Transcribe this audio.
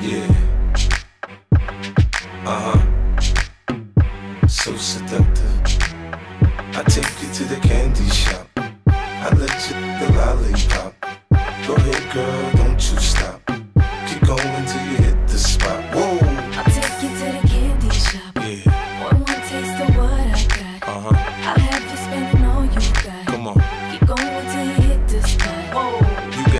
Yeah. Uh huh. So seductive. I take you to the candy shop. I let you the lollipop. Go ahead, girl, don't you stop. Keep going till you hit the spot. Whoa. I take you to the candy shop. Yeah. One more taste of what I got. Uh huh.